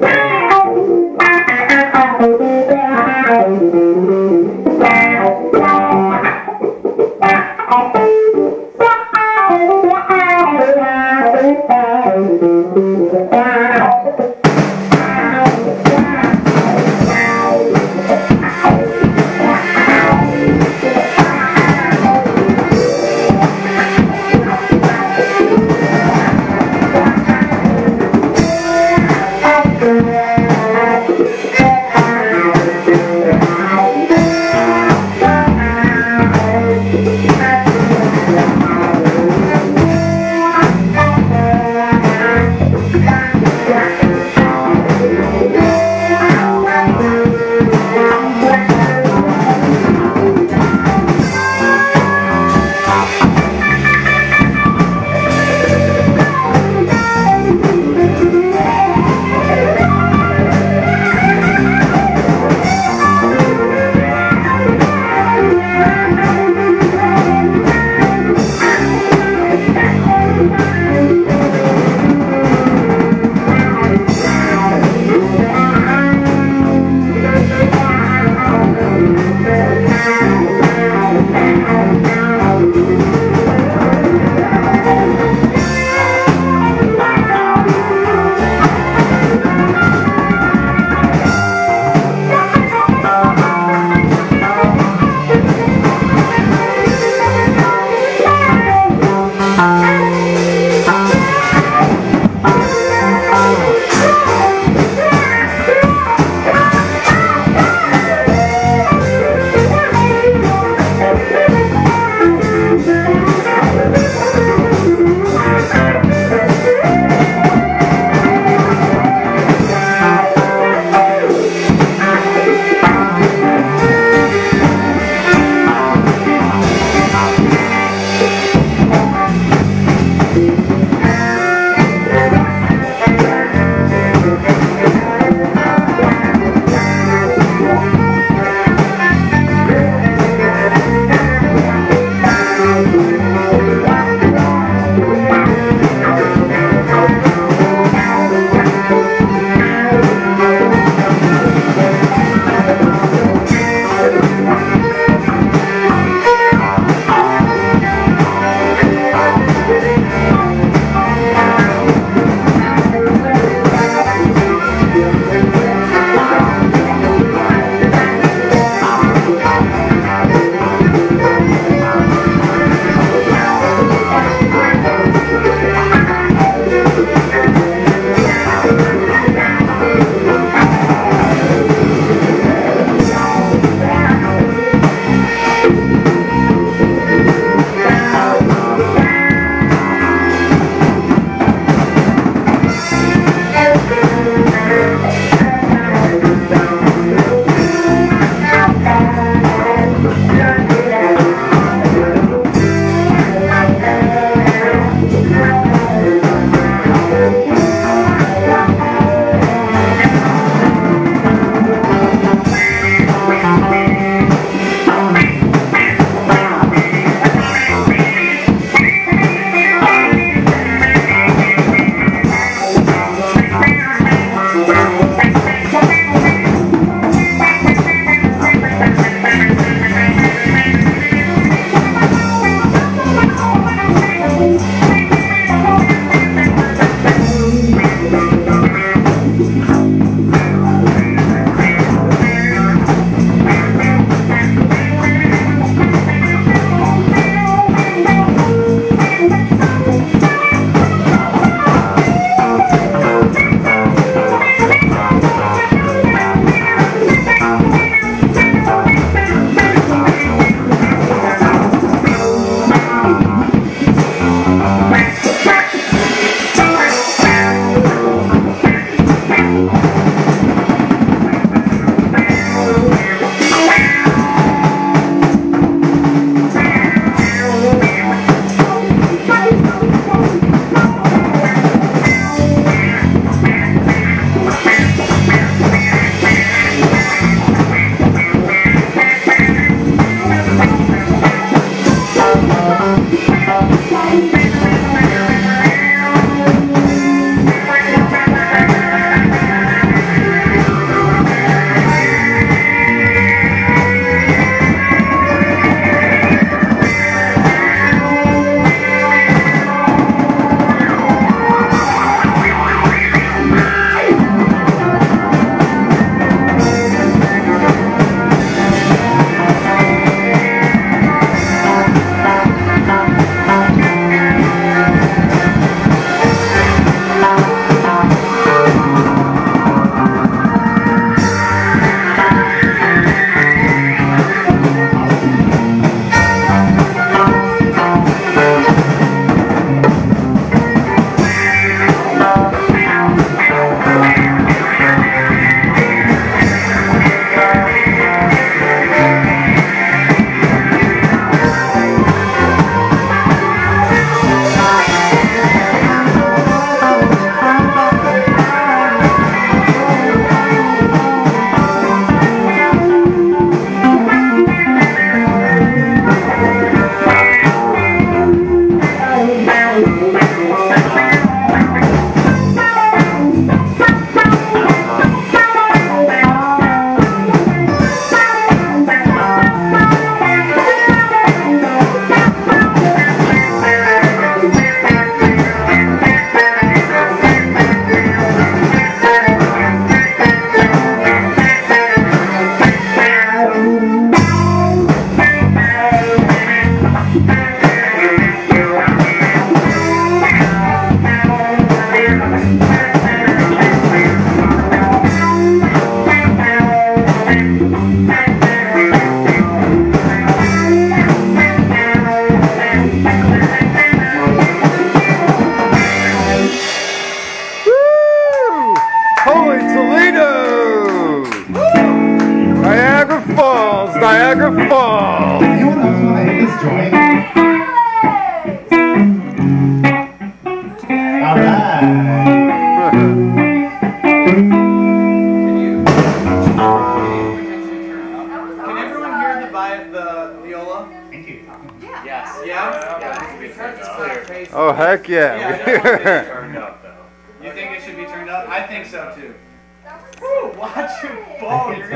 Thank Yeah. Falls, Niagara Falls. Anyone else want to hit this joint? All right. Can everyone hear the, vibe, the? Thank you. Yes. Yeah? Oh, heck yeah. yeah you think it should be turned up? I think so too. Ooh, watch your phone.